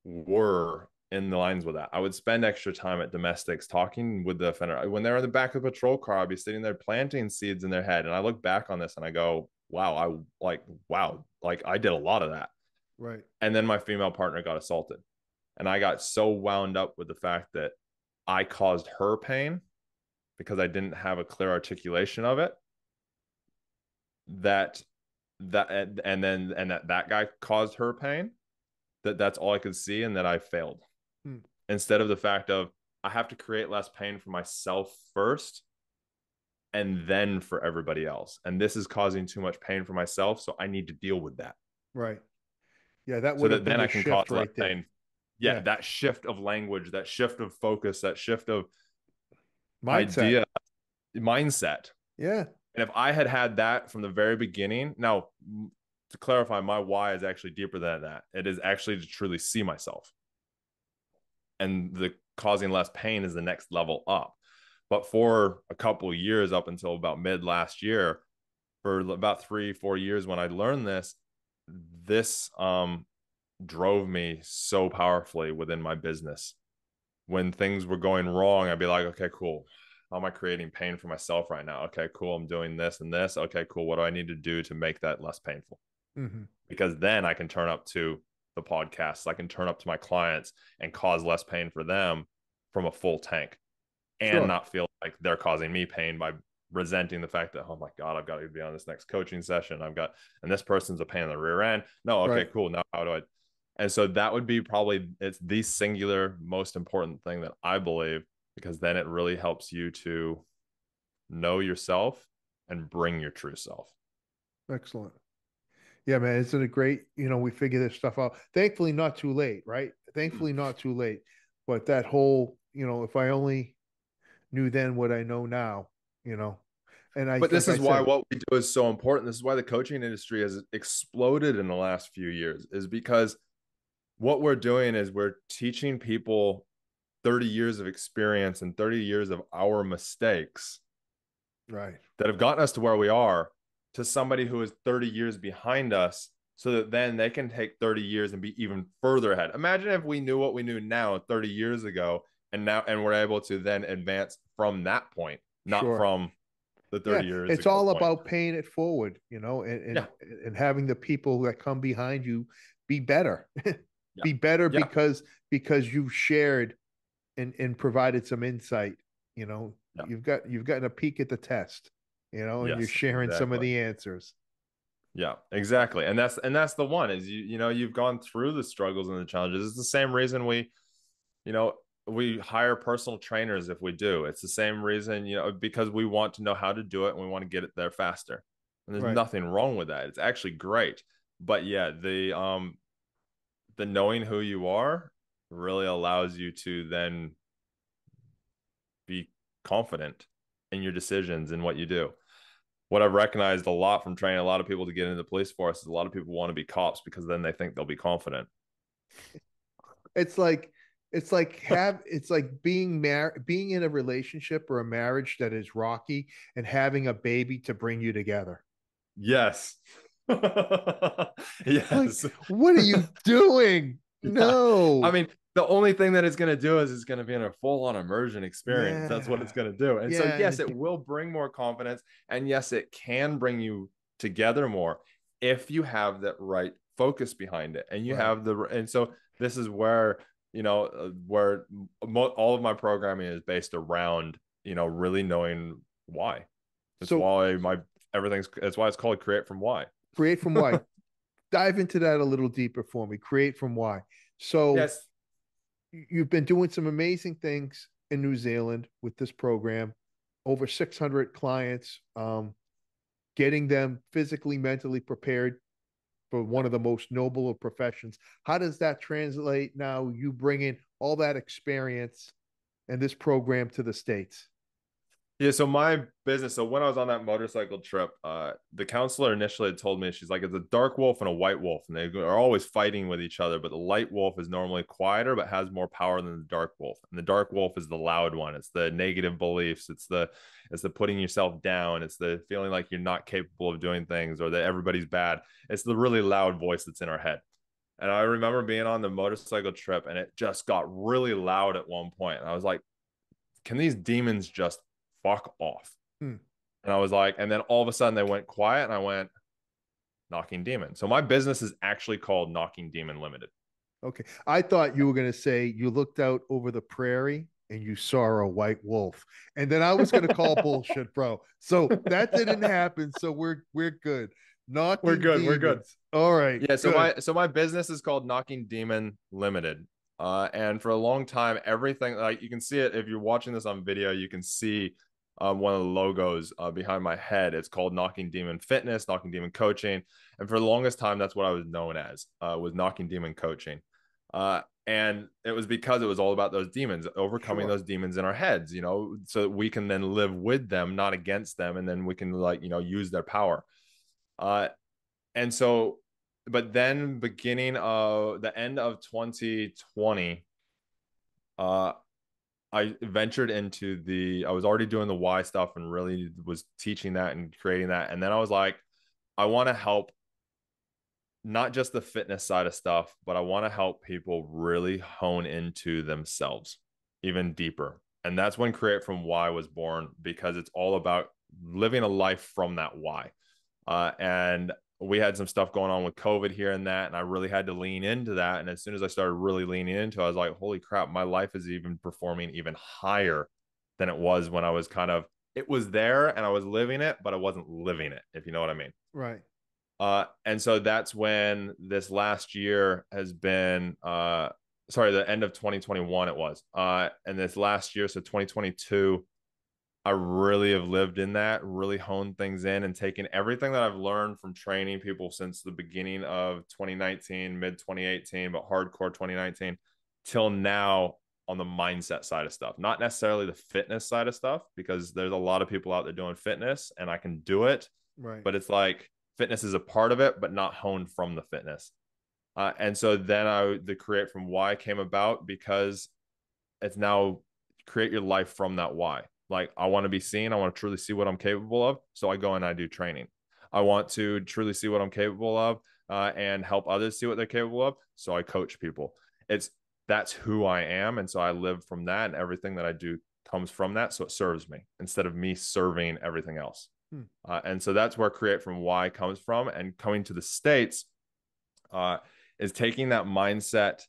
were in the lines with that. I would spend extra time at domestics talking with the offender. When they're in the back of the patrol car, I'd be sitting there planting seeds in their head. And I look back on this and I go, wow, I like, wow, like I did a lot of that. right And then my female partner got assaulted. And I got so wound up with the fact that I caused her pain because I didn't have a clear articulation of it that that and- and then and that that guy caused her pain that that's all I could see and that I failed Hmm. instead of the fact of I have to create less pain for myself first and then for everybody else and this is causing too much pain for myself so I need to deal with that right yeah that so would that been then I can shift cause right less pain. Yeah, Yeah. that shift of language, that shift of focus, that shift of mindset idea, mindset. yeah And if I had had that from the very beginning, now to clarify, my why is actually deeper than that. It is actually to truly see myself. And the causing less pain is the next level up. But for a couple of years, up until about mid last year, for about three, four years when I learned this, this um drove me so powerfully within my business. When things were going wrong, I'd be like, okay, cool. How am I creating pain for myself right now? Okay, cool. I'm doing this and this. Okay, cool. What do I need to do to make that less painful? Mm-hmm. Because then I can turn up to the podcasts. I can turn up to my clients and cause less pain for them from a full tank and sure. not feel like they're causing me pain by resenting the fact that oh my god i've got to be on this next coaching session i've got and this person's a pain in the rear end no okay right. cool now how do i and so that would be probably it's the singular most important thing that i believe because then it really helps you to know yourself and bring your true self excellent yeah man isn't it great? You know we figure this stuff out. Thankfully not too late right? Thankfully mm. not too late. But that whole you know if i only knew then what i know now you know? And I, but this is I why said, what we do is so important. This is why the coaching industry has exploded in the last few years, is because what we're doing is we're teaching people 30 years of experience and 30 years of our mistakes right. that have gotten us to where we are to somebody who is 30 years behind us so that then they can take 30 years and be even further ahead imagine if we knew what we knew now 30 years ago and now and we're able to then advance from that point not sure. from the 30 yeah, years. It's all point. about paying it forward, you know, and and, yeah. and having the people that come behind you be better. yeah. Be better because because you've shared and and provided some insight, you know. You've got you've gotten a peek at the test, you know, and yes, you're sharing exactly. some of the answers. Yeah, exactly. And that's and that's the one is you you know, you've gone through the struggles and the challenges. It's the same reason we you know, we hire personal trainers if we do. It's the same reason, you know, because we want to know how to do it and we want to get it there faster. And there's right. nothing wrong with that. It's actually great. But yeah, the um the knowing who you are really allows you to then be confident in your decisions and what you do. What I've recognized a lot from training a lot of people to get into the police force is a lot of people want to be cops because then they think they'll be confident. It's like it's like have it's like being married, being in a relationship or a marriage that is rocky, and having a baby to bring you together. Yes. yes. Like, what are you doing? No. I mean, the only thing that it's going to do is it's going to be in a full-on immersion experience. Yeah. That's what it's going to do. And yeah. so, yes, it will bring more confidence, and yes, it can bring you together more if you have that right focus behind it, and you right. have the. And so, this is where you know, uh, where mo- all of my programming is based around, you know, really knowing why. That's so, why my everything's, that's why it's called create from why. Create from why. Dive into that a little deeper for me. Create from why. So, yes, you've been doing some amazing things in New Zealand with this program, over 600 clients, um, getting them physically, mentally prepared for one of the most noble of professions. How does that translate now? You bring in all that experience and this program to the States. Yeah, so my business. So when I was on that motorcycle trip, uh, the counselor initially had told me she's like, it's a dark wolf and a white wolf, and they are always fighting with each other. But the light wolf is normally quieter, but has more power than the dark wolf. And the dark wolf is the loud one. It's the negative beliefs. It's the it's the putting yourself down. It's the feeling like you're not capable of doing things or that everybody's bad. It's the really loud voice that's in our head. And I remember being on the motorcycle trip, and it just got really loud at one point. And I was like, can these demons just fuck off. Hmm. And I was like, and then all of a sudden they went quiet and I went, Knocking Demon. So my business is actually called Knocking Demon Limited. Okay. I thought you were going to say you looked out over the prairie and you saw a white wolf. And then I was going to call bullshit, bro. So that didn't happen. So we're we're good. Knocking We're good. Demons. We're good. All right. Yeah, so good. my so my business is called Knocking Demon Limited. Uh, and for a long time, everything like you can see it if you're watching this on video, you can see um, one of the logos uh, behind my head. It's called Knocking Demon Fitness, Knocking Demon Coaching, and for the longest time, that's what I was known as uh, was Knocking Demon Coaching. Uh, and it was because it was all about those demons, overcoming sure. those demons in our heads, you know, so that we can then live with them, not against them, and then we can like you know use their power. Uh, and so, but then beginning of the end of 2020, uh, I ventured into the I was already doing the why stuff and really was teaching that and creating that. And then I was like, I want to help not just the fitness side of stuff, but I want to help people really hone into themselves even deeper. And that's when Create from Why was born because it's all about living a life from that why. Uh, and we had some stuff going on with COVID here and that, and I really had to lean into that. And as soon as I started really leaning into, it, I was like, "Holy crap, my life is even performing even higher than it was when I was kind of it was there and I was living it, but I wasn't living it. If you know what I mean, right? Uh, and so that's when this last year has been, uh, sorry, the end of 2021 it was, uh, and this last year, so 2022 I really have lived in that, really honed things in and taken everything that I've learned from training people since the beginning of 2019, mid 2018, but hardcore 2019 till now on the mindset side of stuff, not necessarily the fitness side of stuff, because there's a lot of people out there doing fitness and I can do it. Right. But it's like fitness is a part of it, but not honed from the fitness. Uh, and so then I, the create from why came about because it's now create your life from that why like I want to be seen. I want to truly see what I'm capable of. So I go and I do training. I want to truly see what I'm capable of uh, and help others see what they're capable of. So I coach people. It's that's who I am. And so I live from that and everything that I do comes from that. So it serves me instead of me serving everything else. Hmm. Uh, and so that's where create from why comes from. And coming to the States uh, is taking that mindset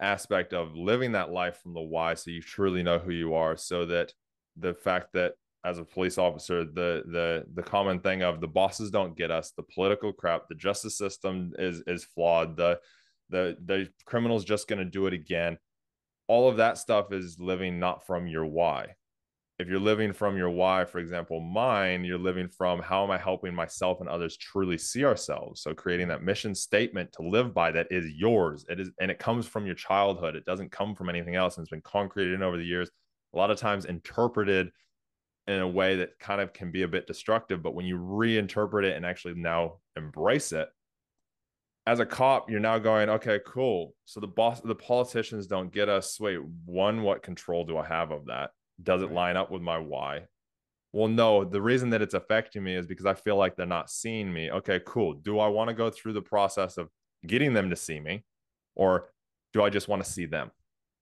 aspect of living that life from the why so you truly know who you are so that the fact that as a police officer the the the common thing of the bosses don't get us the political crap the justice system is is flawed the the the criminal's just going to do it again. All of that stuff is living not from your why. If you're living from your why for example mine you're living from how am i helping myself and others truly see ourselves? So creating that mission statement to live by that is yours. It is and it comes from your childhood. It doesn't come from anything else and it's been concreted in over the years a lot of times interpreted in a way that kind of can be a bit destructive. But when you reinterpret it and actually now embrace it, as a cop, you're now going, okay, cool. So the boss, the politicians don't get us. Wait, one, what control do I have of that? Does it line up with my why? Well, no, the reason that it's affecting me is because I feel like they're not seeing me. Okay, cool. Do I want to go through the process of getting them to see me or do I just want to see them?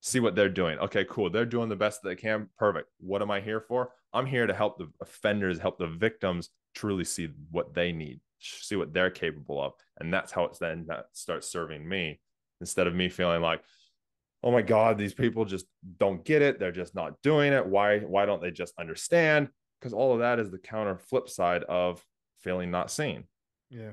See what they're doing. Okay, cool. They're doing the best that they can. Perfect. What am I here for? I'm here to help the offenders, help the victims truly see what they need, see what they're capable of. And that's how it's then that starts serving me instead of me feeling like, oh my God, these people just don't get it. They're just not doing it. Why, why don't they just understand? Because all of that is the counter flip side of feeling not seen. Yeah.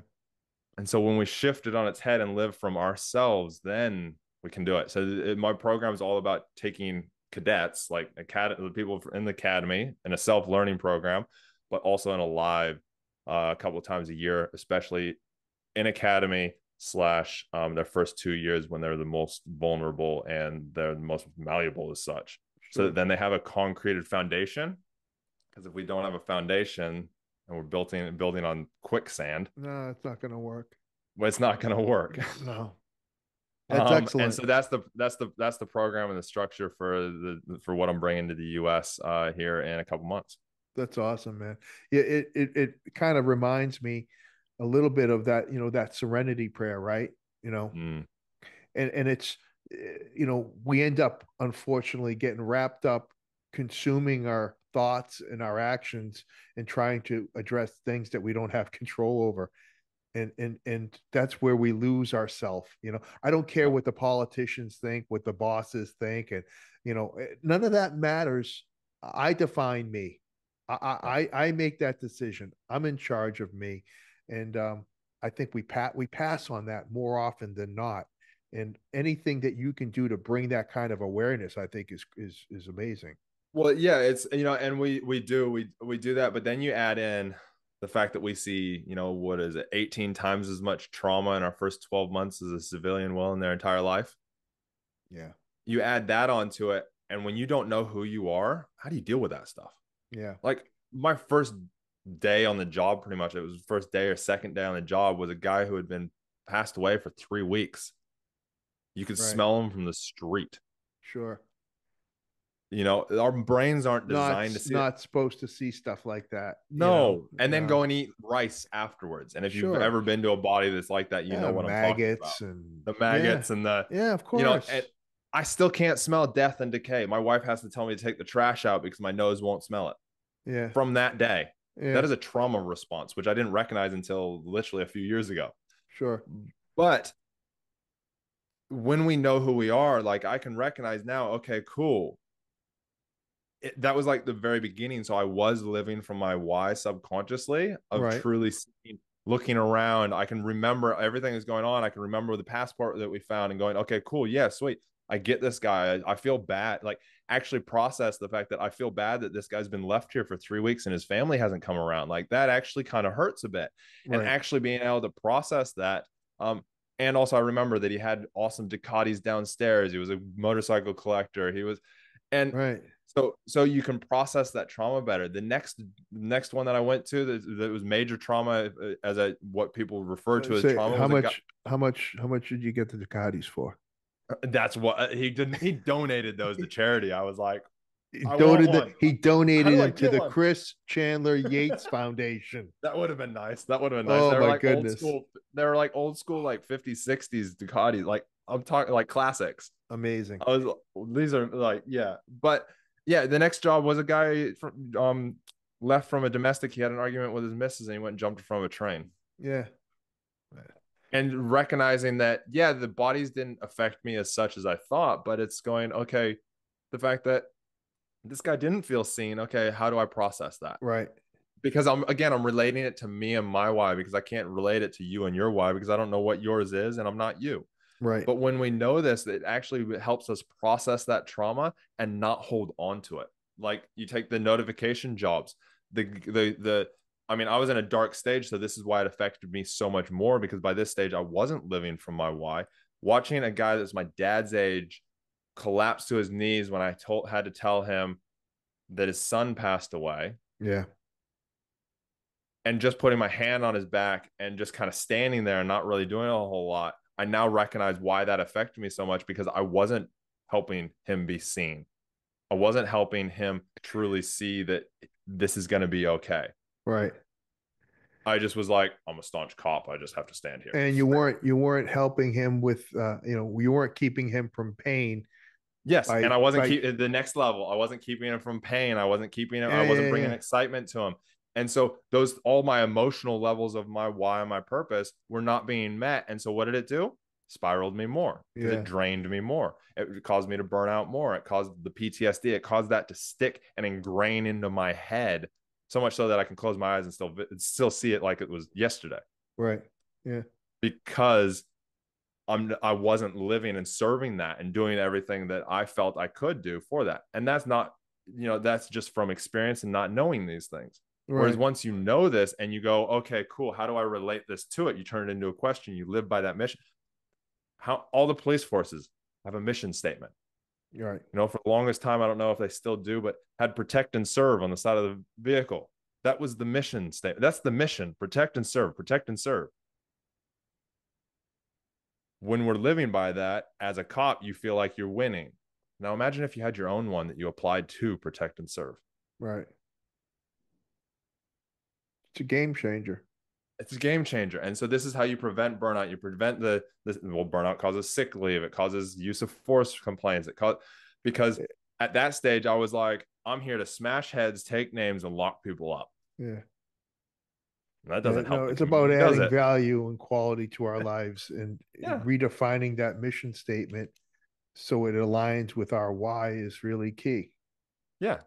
And so when we shift it on its head and live from ourselves, then we can do it. So it, my program is all about taking cadets, like academy, the people in the academy, in a self learning program, but also in a live uh, a couple of times a year, especially in academy slash um, their first two years when they're the most vulnerable and they're the most malleable as such. Sure. So then they have a concreted foundation. Because if we don't have a foundation and we're building building on quicksand, no, it's not going to work. Well, it's not going to work. No. That's um, excellent. And so that's the that's the that's the program and the structure for the for what I'm bringing to the U.S. Uh, here in a couple months. That's awesome, man. Yeah, it it it kind of reminds me a little bit of that you know that serenity prayer, right? You know, mm. and and it's eh, you know we end up unfortunately getting wrapped up consuming our thoughts and our actions and trying to address things that we don't have control over and and and that's where we lose ourselves you know? I don't care what the politicians think what the bosses think and you know eh, none of that matters. I define me. I i i make that decision. I'm in charge of me. And um i think we pat we pass on that more often than not. And anything that you can do to bring that kind of awareness i think is is is amazing. Well yeah it's you know and we we do we we do that but then you add in the fact that we see, you know, what is it, 18 times as much trauma in our first 12 months as a civilian will in their entire life. Yeah. You add that onto it. And when you don't know who you are, how do you deal with that stuff? Yeah. Like my first day on the job, pretty much, it was first day or second day on the job, was a guy who had been passed away for three weeks. You could right. smell him from the street. Sure. You know our brains aren't not, designed to see it. not supposed to see stuff like that. you no know? and then Uh, go and eat rice afterwards and if you've ever been to a body that's like that you yeah, know what i'm talking about and the maggots and the Yeah, yeah of course. you know and i still can't smell death and decay my wife has to tell me to take the trash out because my nose won't smell it yeah, from that day yeah, that is a trauma response which i didn't recognize until literally a few years ago sure. but when we know who we are like i can recognize now okay cool it, that was like the very beginning so i was living from my why subconsciously of Right. truly seeing, looking around i can remember everything that's going on i can remember the passport that we found and going okay cool yeah sweet i get this guy i, I feel bad like actually process the fact that i feel bad that this guy's been left here for three weeks and his family hasn't come around like that actually kind of hurts a bit and actually being able to process that. Um, and also I remember that he had awesome Ducatis downstairs. He was a motorcycle collector. He was, and right. So so you can process that trauma better. The next next one that I went to that, that was major trauma uh, as a what people refer to as Say, trauma. how much? How much? How much did you get the Ducatis for? that's what uh, he didn't. He donated those to charity. I was like, He donated. The, he donated them to the one? Chris Chandler Yates Foundation. that would have been nice. That would have been nice. Oh, they were my like goodness. old school. They were like old school, like 50s, 60s Ducati. Like I'm talking like classics. Amazing. I was these are like yeah, but yeah, the next job was a guy from um left from a domestic. He had an argument with his missus and he went and jumped from a train. Yeah. And recognizing that yeah, the bodies didn't affect me as such as I thought, but it's going okay. The fact that this guy didn't feel seen. Okay, how do I process that? Right. Because I'm again, I'm relating it to me and my why because I can't relate it to you and your why because I don't know what yours is and I'm not you. Right. But when we know this, it actually helps us process that trauma and not hold on to it. Like you take the notification jobs, the the the I mean, I was in a dark stage, so this is why it affected me so much more because by this stage I wasn't living from my why. Watching a guy that's my dad's age collapse to his knees when I told had to tell him that his son passed away yeah. and just putting my hand on his back and just kind of standing there and not really doing a whole lot, I now recognize why that affected me so much because I wasn't helping him be seen. I wasn't helping him truly see that this is going to be okay. Right. I just was like, I'm a staunch cop. I just have to stand here. And you weren't you weren't helping him with uh you know you weren't keeping him from pain. yes, by- and I wasn't by- keep the next level. I wasn't keeping him from pain. I wasn't keeping him. I wasn't yeah, bringing yeah. excitement to him. And so those all my emotional levels of my why and my purpose were not being met. And so what did it do? Spiraled me more. Yeah. It drained me more. It caused me to burn out more. It caused the PTSD. It caused that to stick and ingrain into my head so much so that I can close my eyes and still still see it like it was yesterday Right. Yeah. Because I'm I wasn't living and serving that and doing everything that I felt I could do for that. And that's not, you know, that's just from experience and not knowing these things. Whereas once you know this and you go, okay, cool, how do I relate this to it? You turn it into a question, you live by that mission. How all the police forces have a mission statement. You're Right. You know, for the longest time, I don't know if they still do, but had protect and serve on the side of the vehicle. That was the mission statement. That's the mission protect and serve, protect and serve. When we're living by that as a cop, you feel like you're winning. Now, imagine if you had your own one that you applied to protect and serve. Right. It's a game changer. It's a game changer. And so, this is how you prevent burnout. You prevent the, the well, burnout causes sick leave, it causes use of force complaints. It cause, because at that stage, I was like, I'm here to smash heads, take names, and lock people up. Yeah. That doesn't Yeah, help. No, it's about adding it? value and quality to our lives and Yeah. redefining that mission statement so it aligns with our why is really key. Yeah,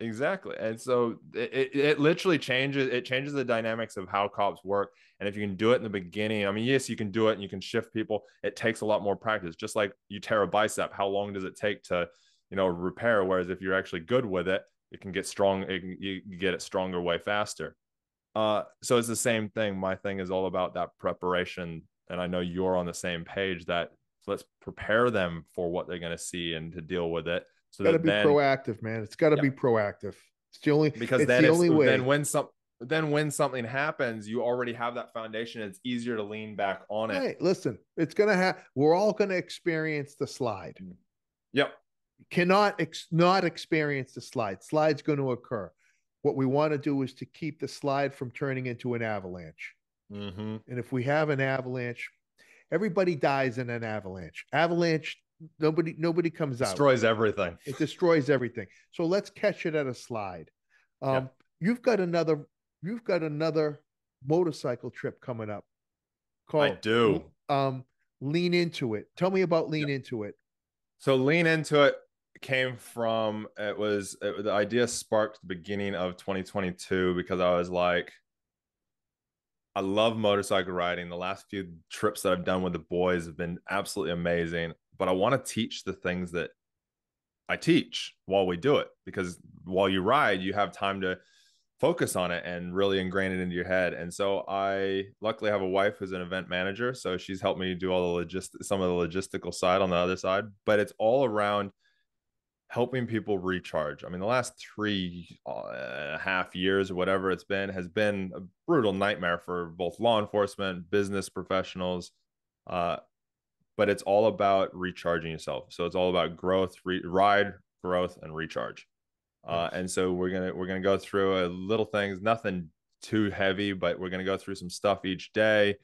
exactly. And so it, it, it literally changes it changes the dynamics of how cops work. And if you can do it in the beginning, I mean, yes, you can do it and you can shift people. It takes a lot more practice. Just like you tear a bicep, how long does it take to, you know, repair? Whereas if you're actually good with it, it can get strong. It can, you you get it stronger way faster. Uh, so it's the same thing. My thing is all about that preparation, and I know you're on the same page. That let's prepare them for what they're going to see and to deal with it. So Got to be then, proactive, man. It's got to Yeah. be proactive. It's the only because then the only way. then when some then when something happens, you already have that foundation. It's easier to lean back on it. Hey, listen, it's gonna have. We're all gonna experience the slide. Yep. cannot ex- not experience the slide. Slide's going to occur. What we want to do is to keep the slide from turning into an avalanche. Mm-hmm. And if we have an avalanche, everybody dies in an avalanche. Avalanche, nobody nobody comes Destroys out. Destroys everything. It destroys everything. So let's catch it at a slide. Um, Yeah. You've got another. You've got another motorcycle trip coming up. I Called do. um, lean into it. Tell me about lean into it. So lean into it came from it was it, the idea sparked the beginning of 2022 because I was like, I love motorcycle riding. The last few trips that I've done with the boys have been absolutely amazing, but I want to teach the things that I teach while we do it because while you ride, you have time to focus on it and really ingrain it into your head. And so I luckily have a wife who's an event manager, so she's helped me do all the logist some of the logistical side on the other side, but it's all around helping people recharge. I mean, the last three uh, and a half years or whatever it's been has been a brutal nightmare for both law enforcement, business professionals. Uh, but it's all about recharging yourself. So it's all about growth, re- ride, growth, and recharge. Uh, and so we're gonna we're gonna go through a little things, nothing too heavy, but we're gonna go through some stuff each day.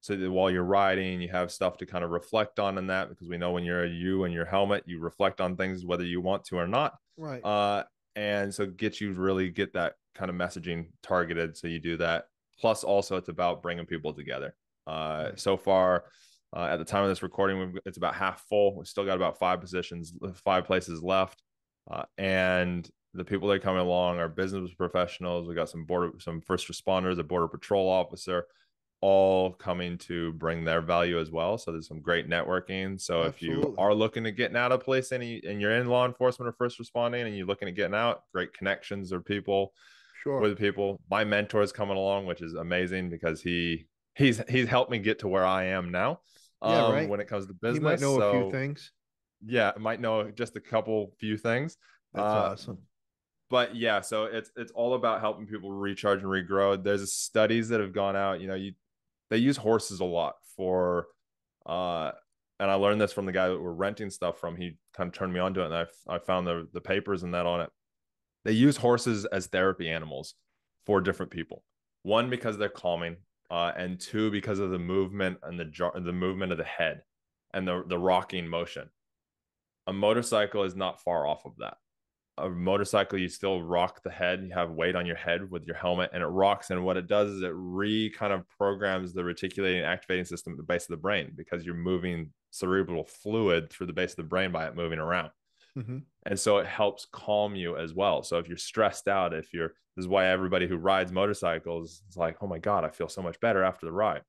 So that while you're riding, you have stuff to kind of reflect on in that because we know when you're a you and your helmet, you reflect on things whether you want to or not. Right. Uh, and so get you really get that kind of messaging targeted. So you do that. Plus, also it's about bringing people together. Uh, Nice. so far, uh, at the time of this recording, we've, it's about half full. We still got about five positions, five places left, uh, and the people that are coming along are business professionals. We got some border, some first responders, a border patrol officer, all coming to bring their value as well. So there's some great networking. So if you are looking at getting out of place and, you, and you're in law enforcement or first responding and you're looking at getting out, great connections or people sure. with people. My mentor is coming along, which is amazing because he he's he's helped me get to where I am now. Yeah, um, right. When it comes to business, you might know a few things. Yeah, might know just a couple few things. That's uh, awesome. but yeah, so it's it's all about helping people recharge and regrow. There's studies that have gone out. You know, you they use horses a lot for, uh, and I learned this from the guy that we're renting stuff from. He kind of turned me on to it, and I I found the the papers and that on it. They use horses as therapy animals for different people. One because they're calming, uh, and two because of the movement and the jar- the movement of the head and the the rocking motion. A motorcycle is not far off of that a motorcycle you still rock the head you have weight on your head with your helmet and it rocks and what it does is it re kind of programs the reticulating activating system at the base of the brain because you're moving cerebral fluid through the base of the brain by it moving around hmm and so it helps calm you as well. So if you're stressed out if you're this is why everybody who rides motorcycles is like oh my god i feel so much better after the ride.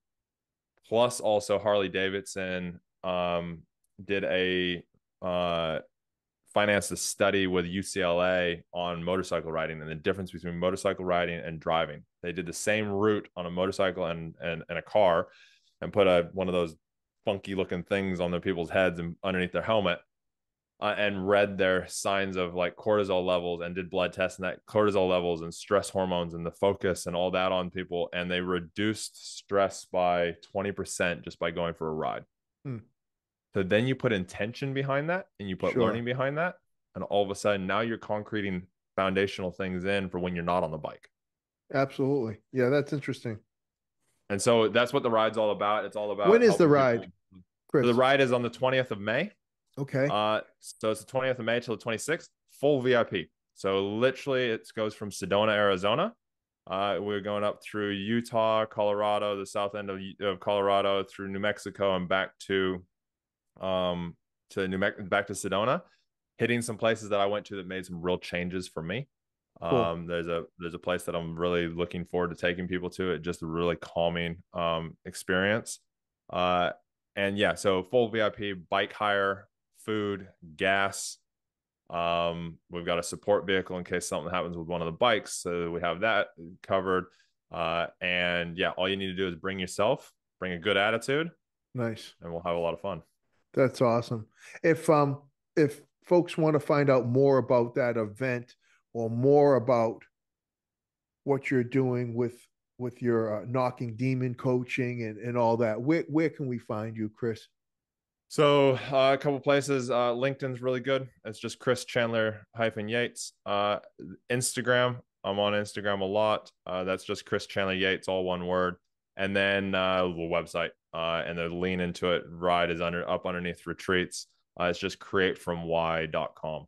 Plus also harley davidson um, did a uh, financed a study with UCLA on motorcycle riding and the difference between motorcycle riding and driving. They did the same route on a motorcycle and and, and a car, and put a one of those funky looking things on the people's heads and underneath their helmet, uh, and read their signs of like cortisol levels and did blood tests and that cortisol levels and stress hormones and the focus and all that on people, and they reduced stress by twenty percent just by going for a ride. Hmm. So then you put intention behind that and you put Sure. learning behind that. And all of a sudden now you're concreting foundational things in for when you're not on the bike. Absolutely. Yeah, that's interesting. And so that's what the ride's all about. It's all about When is the ride, the ride is on the 20th of May. Okay. Uh, so it's the 20th of May till the 26th, full VIP. So literally it goes from Sedona, Arizona. Uh, we're going up through Utah, Colorado, the south end of, of Colorado, through New Mexico, and back to, um, to New Mexico, back to Sedona, hitting some places that I went to that made some real changes for me. Cool. Um, there's a there's a place that I'm really looking forward to taking people to. It just a really calming um experience. Uh, and yeah, so full VIP, bike hire, food, gas. Um, we've got a support vehicle in case something happens with one of the bikes, so we have that covered. Uh, and yeah, all you need to do is bring yourself, bring a good attitude, nice. and we'll have a lot of fun. That's awesome. If um if folks want to find out more about that event or more about what you're doing with with your uh, knocking demon coaching and, and all that, where where can we find you, Chris? So uh, a couple places. Uh, LinkedIn's really good. It's just Chris Chandler hyphen Yates. Uh, Instagram. I'm on Instagram a lot. Uh, that's just Chris Chandler Yates, all one word. And then uh, the website. Uh, and the lean into it right is under up underneath retreats. Uh, it's just createfromwhy.com.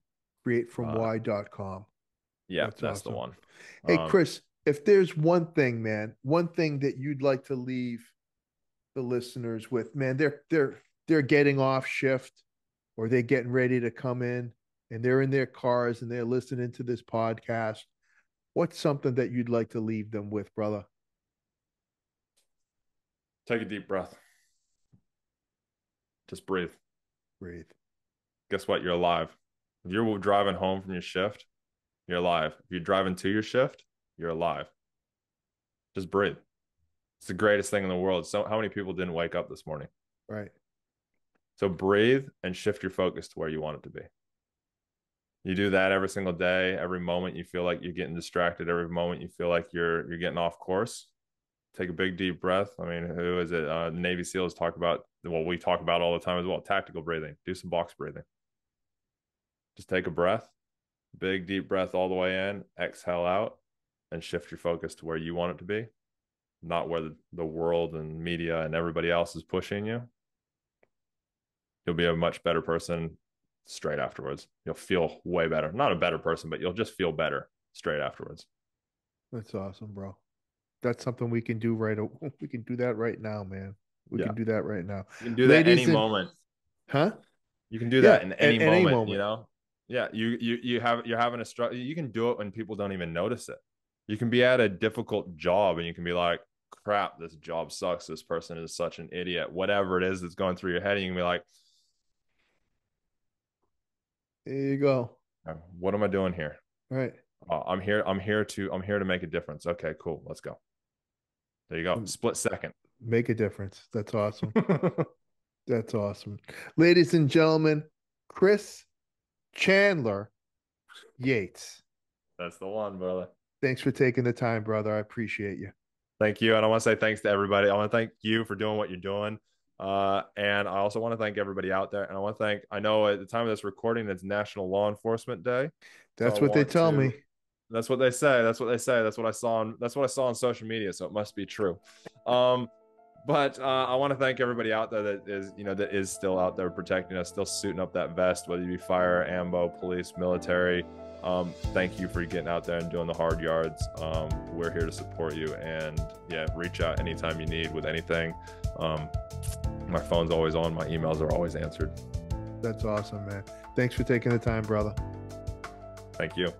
Createfromwhy.com. Yeah, that's, that's awesome. the one. Hey, um, Chris, if there's one thing, man, one thing that you'd like to leave the listeners with, man, they're they're they're getting off shift or they're getting ready to come in and they're in their cars and they're listening to this podcast, what's something that you'd like to leave them with, brother? Take a deep breath. Just breathe. Breathe. Guess what? You're alive. If you're driving home from your shift, you're alive. If you're driving to your shift, you're alive. Just breathe. It's the greatest thing in the world. So, how many people didn't wake up this morning? Right. So breathe and shift your focus to where you want it to be. You do that every single day, every moment you feel like you're getting distracted, every moment you feel like you're you're getting off course. Take a big deep breath. I mean, who is it? Uh, Navy SEALs talk about well, we talk about all the time as well. Tactical breathing. Do some box breathing. Just take a breath, big deep breath all the way in, exhale out, and shift your focus to where you want it to be, not where the, the world and media and everybody else is pushing you you'll be a much better person straight afterwards. You'll feel way better. Not a better person, but you'll just feel better straight afterwards. That's awesome, bro. That's something we can do right. We can do that right now, man. We yeah. can do that right now. You can do that any and... moment. Huh? You can do that yeah, in any, moment, moment. You know. Yeah. You you you have you're having a struggle. You can do it when people don't even notice it. You can be at a difficult job and you can be like, "Crap, this job sucks. This person is such an idiot." Whatever it is that's going through your head, and you can be like there you go. What am I doing here? Right. Uh, I'm here. I'm here to. I'm here to make a difference. Okay, cool. Let's go. There you go. Mm. Split second. Make a difference. That's awesome. That's awesome, ladies and gentlemen. Chris Chandler Yates. That's the one, brother. Thanks for taking the time, brother. I appreciate you. Thank you. And I want to say thanks to everybody. I want to thank you for doing what you're doing. Uh, and I also want to thank everybody out there. And I want to thank, I know at the time of this recording, it's National Law Enforcement Day. That's so what they tell to, me. That's what they say. That's what they say. That's what I saw on, that's what I saw on social media. So it must be true. Um, but uh, I want to thank everybody out there that is, you know, that is still out there protecting us, still suiting up that vest, whether you be fire, ambo, police, military. Um, thank you for getting out there and doing the hard yards. Um, we're here to support you, and yeah, reach out anytime you need with anything. Um, my phone's always on. My emails are always answered. That's awesome, man. Thanks for taking the time, brother. Thank you.